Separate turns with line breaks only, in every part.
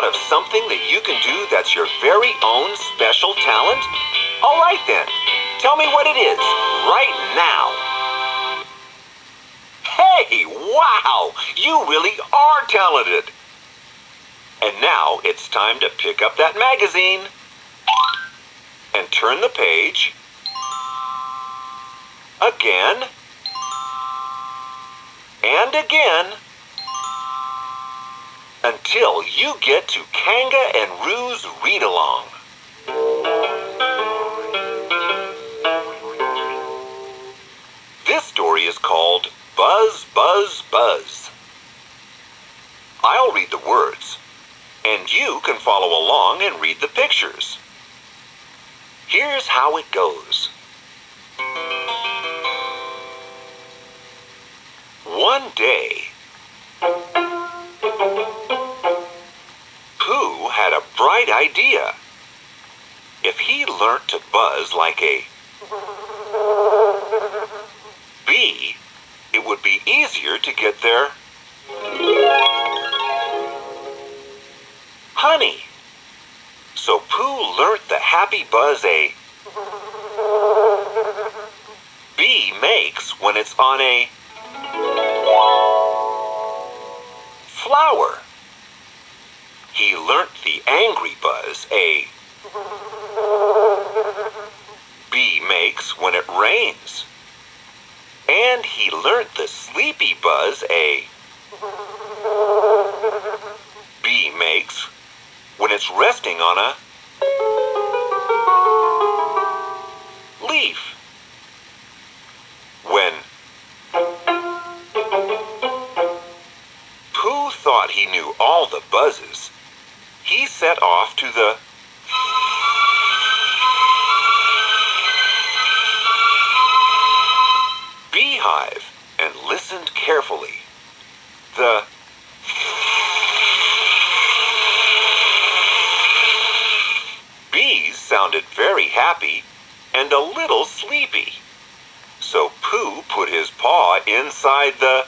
thought of something that you can do that's your very own special talent? All right then. Tell me what it is right now. Hey, wow! You really are talented. And now it's time to pick up that magazine and turn the page. Again. And again. Until you get to Kanga and Roo's read along. This story is called Buzz, Buzz, Buzz. I'll read the words, and you can follow along and read the pictures. Here's how it goes. One day, idea. If he learnt to buzz like a bee, it would be easier to get there. Honey. So Pooh learnt the happy buzz a bee makes when it's on a flower. Learnt the angry buzz a bee makes when it rains. And he learnt the sleepy buzz a bee makes when it's resting on a leaf. When Pooh thought he knew all the buzzes, he set off to the beehive and listened carefully. The bees sounded very happy and a little sleepy. So Pooh put his paw inside the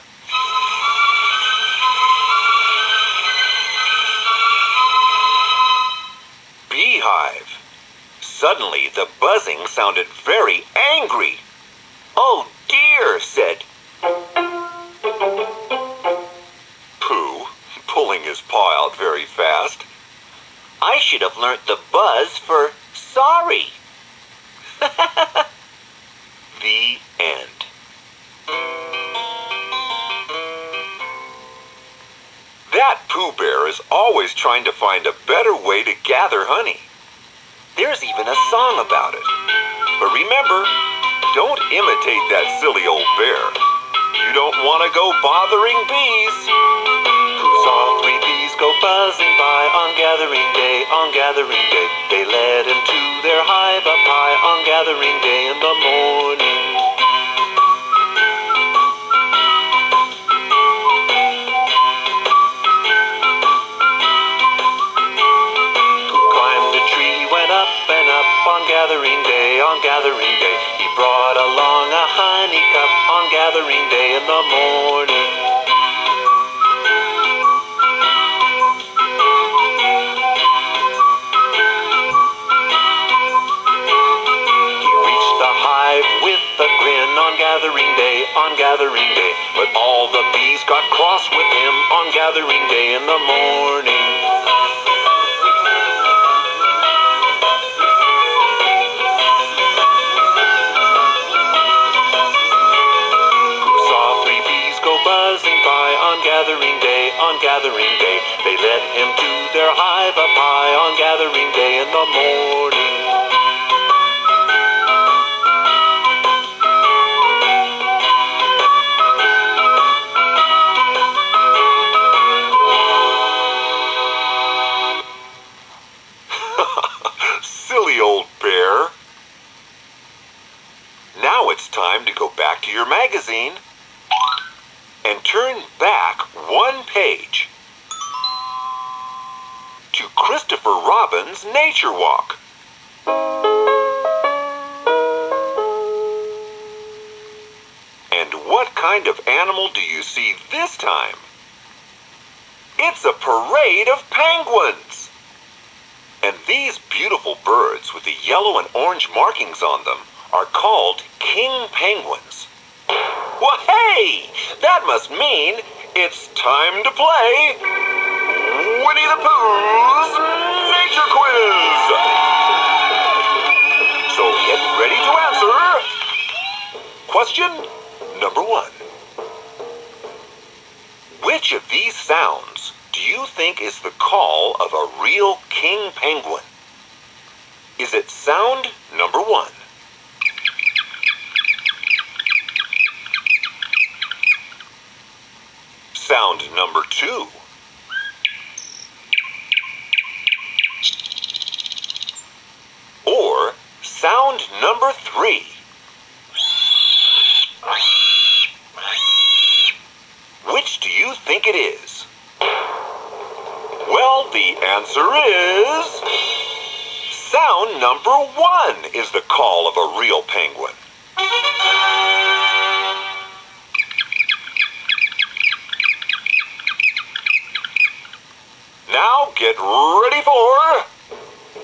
beehive. Suddenly, the buzzing sounded very angry. Oh dear, said Pooh, pulling his paw out very fast. I should have learnt the buzz for sorry. the end. That Pooh Bear is always trying to find a better way to gather honey. There's even a song about it. But remember, don't imitate that silly old bear. You don't want to go bothering bees. Pooh saw three bees go buzzing by on gathering day, on gathering day. They led him to their hive up high on gathering day in the morning. Gathering day. He brought along a honey cup on gathering day in the morning. He reached the hive with a grin on gathering day, on gathering day. But all the bees got cross with him on gathering day in the morning. Gathering day. They led him to their hive up high on gathering day in the morning. Christopher Robin's Nature Walk. And what kind of animal do you see this time? It's a parade of penguins. And these beautiful birds with the yellow and orange markings on them are called king penguins. Well, hey, that must mean it's time to play Winnie the Pooh's Nature Quiz. So get ready to answer. Question number one. Which of these sounds do you think is the call of a real king penguin? Is it sound number one? Sound number two? Or sound number three? Which do you think it is? Well, the answer is... Sound number one is the call of a real penguin. Now get ready for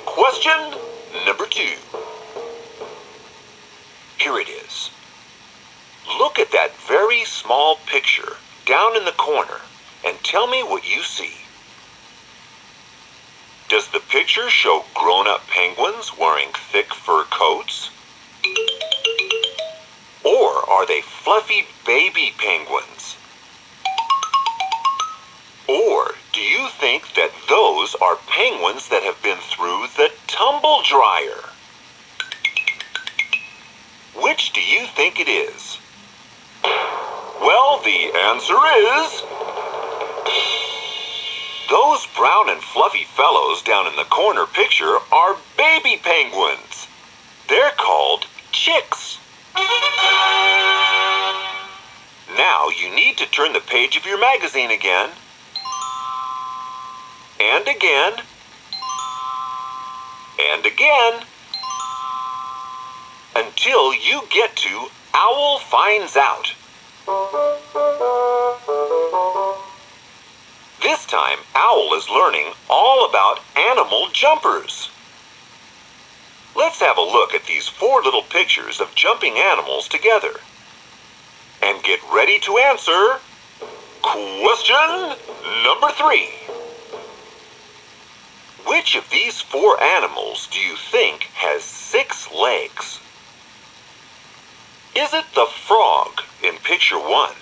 question number two. Here it is. Look at that very small picture down in the corner and tell me what you see. Does the picture show grown-up penguins wearing thick fur coats? Or are they fluffy baby penguins? Or do you think that those are penguins that have been through the tumble dryer? Which do you think it is? Well, the answer is... Those brown and fluffy fellows down in the corner picture are baby penguins. They're called chicks. Now you need to turn the page of your magazine again. And again. And again. Until you get to Owl Finds Out. This time, Owl is learning all about animal jumpers. Let's have a look at these four little pictures of jumping animals together. And get ready to answer question number three. Which of these four animals do you think has six legs? Is it the frog in picture one?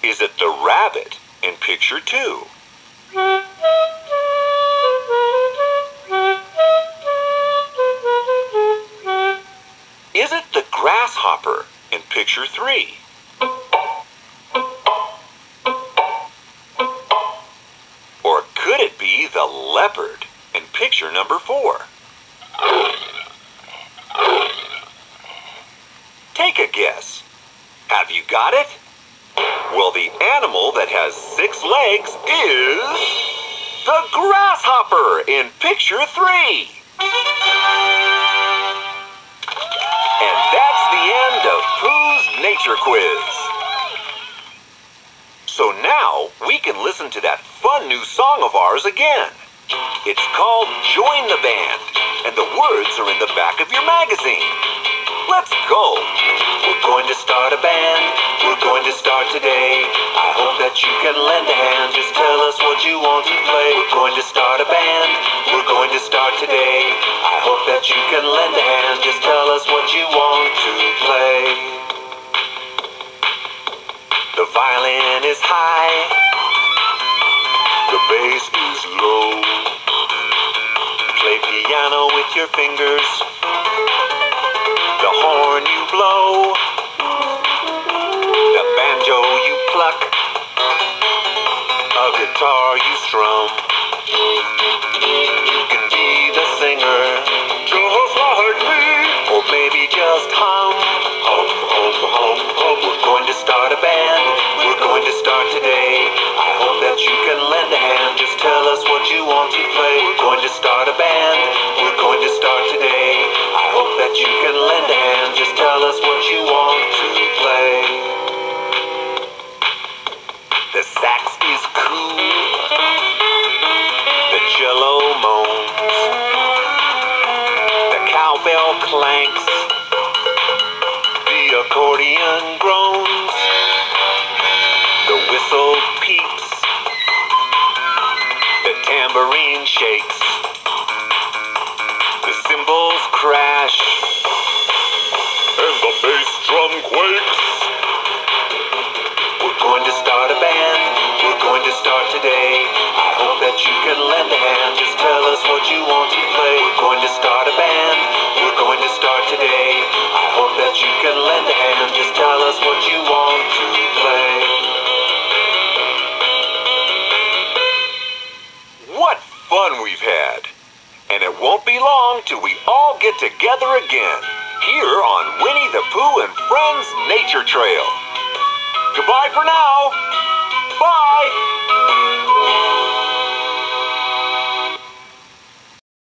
Is it the rabbit in picture two? Is it the grasshopper in picture three? Or could it be the leopard in picture number four? Take a guess. Have you got it? Well, the animal that has six legs is the grasshopper in picture three. And that's the end of Pooh's Nature Quiz. So now we can listen to that fun new song of ours again. It's called Join the Band, and the words are in the back of your magazine. Let's go. We're going to start a band. We're going to start today. I hope that you can lend a hand. Just tell us what you want to play. We're going to start a band. We're going to start today. I hope that you can lend a hand. Just tell us what you want to play. The violin is high. The bass is low. Play piano with your fingers. The banjo you pluck. A guitar you strum. Cowbell clanks, the accordion groans, the whistle peeps, the tambourine shakes, the cymbals crash, and the bass drum quakes. We're going to start a band. We're going to start today. I hope that you can lend a won't be long till we all get together again here on Winnie the Pooh and Friends Nature Trail. Goodbye for now. Bye.